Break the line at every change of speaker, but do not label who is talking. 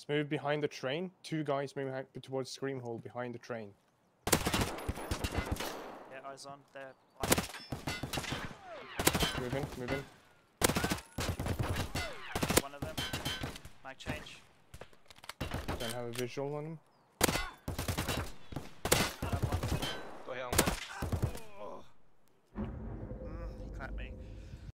Let's move behind the train. Two guys moving towards Scream Hole behind the train.
Yeah, eyes on. There.
Moving, moving.
One of them. might change.
Don't have a visual on him.